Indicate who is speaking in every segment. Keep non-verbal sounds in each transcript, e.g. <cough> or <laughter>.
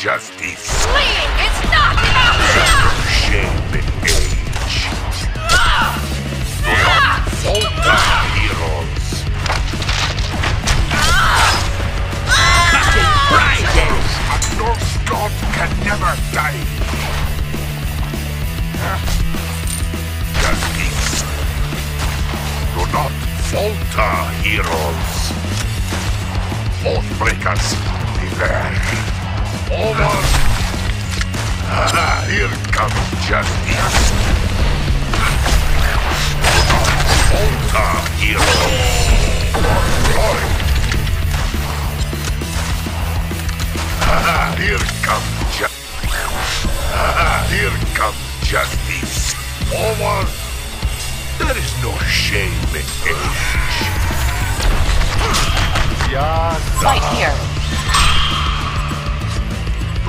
Speaker 1: justice.
Speaker 2: Fleeing is not option!
Speaker 1: Shame and age. Do not falter, heroes.
Speaker 3: Captain Friday!
Speaker 1: A Norse god can never die. Justice. Do not falter, heroes. Oathbreakers, beware. Over. Ah, here comes justice. Not falter, heroes. Glory. Here comes justice. Ah, here comes justice. Over. There is no shame in age.
Speaker 2: Fight here.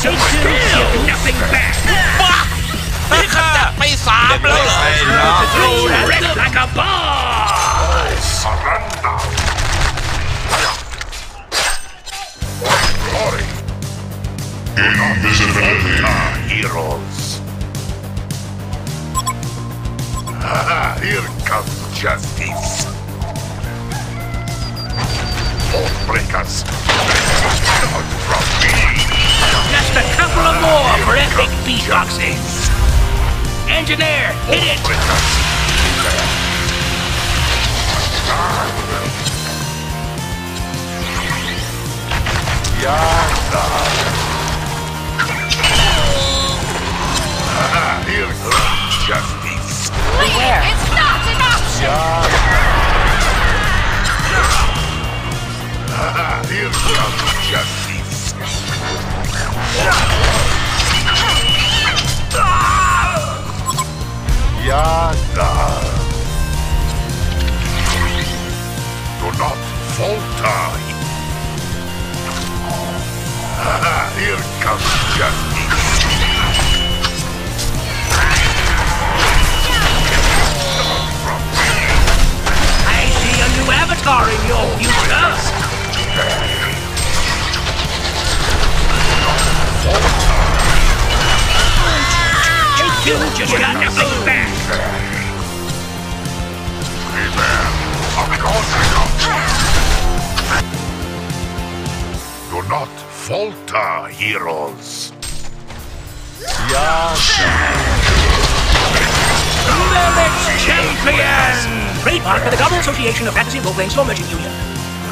Speaker 3: for more coin! Super Archie Give nothing back!
Speaker 4: นี่ขจัดไปสามแล้วเหรอ
Speaker 3: Throw that wreck like a ball!
Speaker 1: Surrender! Glory! Invisibility! Heroes! Ah, here comes justice! Oathbreakers! Out from me!
Speaker 3: Just a couple of more for epic beatboxing! Engineer, hit it!
Speaker 1: Oathbreakers! Ah, here comes justice!
Speaker 2: Fleeing is not an option!
Speaker 1: Ah, here comes Ah, <laughs> here comes justice! Falter, heroes!
Speaker 3: Lyrics Champion! Trademark for the Global Association of Fantasy Role Playing Slow Motion Union.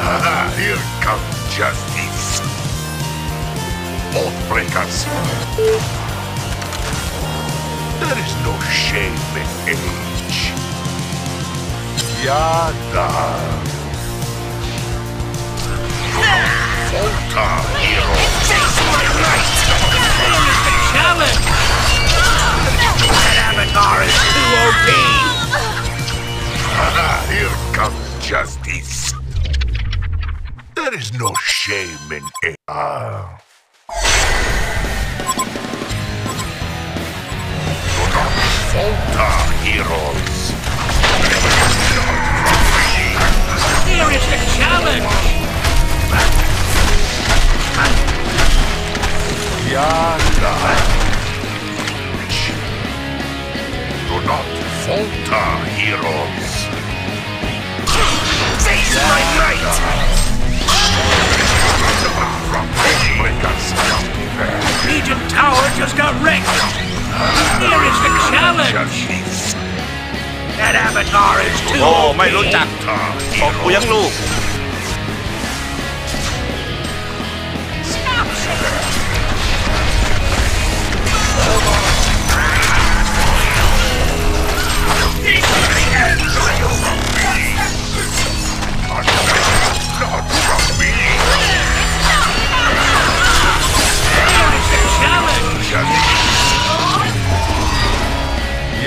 Speaker 1: Ah, here comes justice! Oathbreakers! There is no shame in age. Yada! Heroes!
Speaker 3: Here is the challenge! That avatar is too OP!
Speaker 1: Here comes justice. There is no shame in heroes.
Speaker 3: Here is the challenge!
Speaker 1: Yada. Do not falter, heroes. Face my might!
Speaker 3: Legion Tower just got wrecked! Here is the challenge!
Speaker 1: Justice.
Speaker 3: That avatar is too
Speaker 4: โอ้
Speaker 3: OP!
Speaker 4: ไม่รู้จักบอกกูยังลูก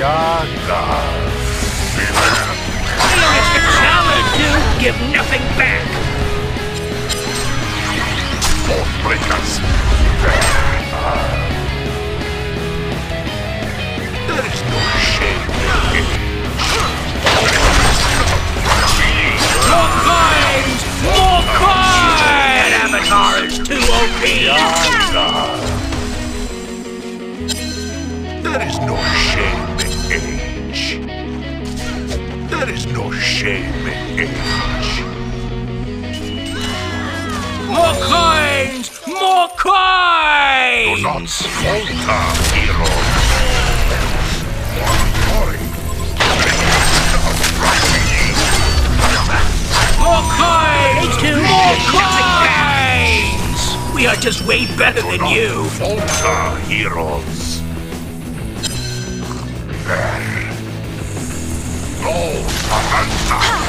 Speaker 1: are gods.
Speaker 3: Here is the challenge to give nothing back.
Speaker 1: Fortbreakers. There is no shame in
Speaker 3: More coins! More coins! That avatar is too OP!
Speaker 1: There is no shame. Shame in age.
Speaker 3: More coins! More
Speaker 1: Do not
Speaker 3: coins!
Speaker 1: falter, hero.
Speaker 3: More coins! More coins! We are just way better
Speaker 1: Do
Speaker 3: than
Speaker 1: not
Speaker 3: you.
Speaker 1: falter, heroes. There. 分
Speaker 5: か
Speaker 1: った。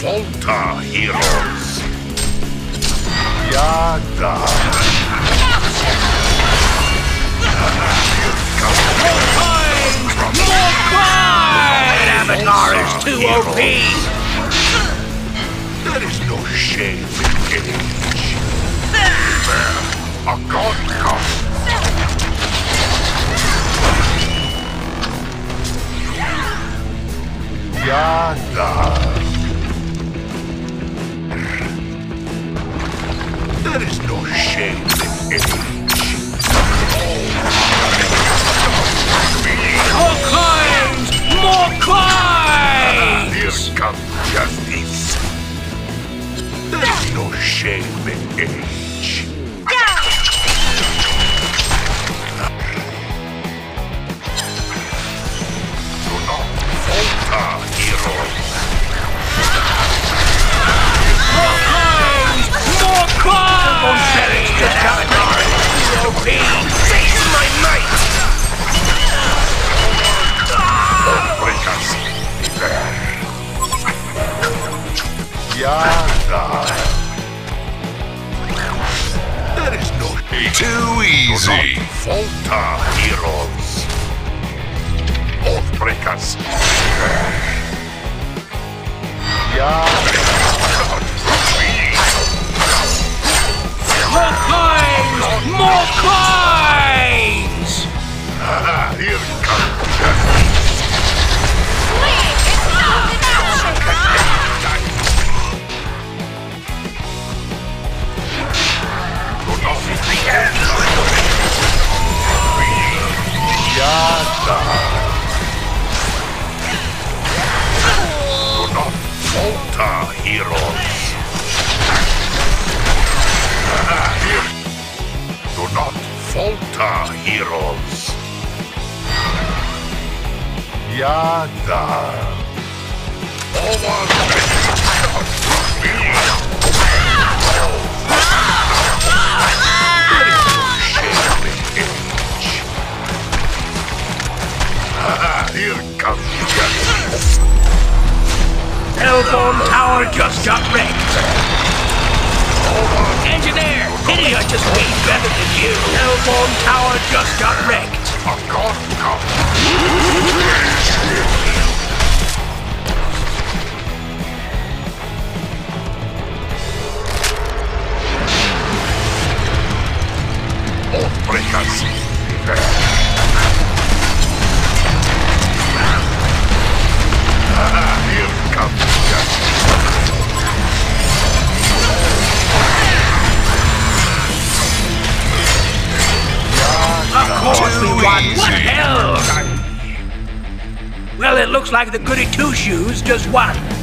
Speaker 1: Falter, heroes.
Speaker 5: Yada.
Speaker 3: More coins! More coins! Avatar is too OP!
Speaker 1: There is no shame in age. Shame in age. Do
Speaker 3: is Too
Speaker 4: easy.
Speaker 1: Do not falter, heroes. Oathbreakers.
Speaker 5: Yada.
Speaker 3: More coins! More coins!
Speaker 1: Heroes.
Speaker 5: Yada.
Speaker 1: Here
Speaker 3: Hellbourne Tower just got wrecked.
Speaker 1: A god comes.
Speaker 3: Looks like the goody two shoes just won.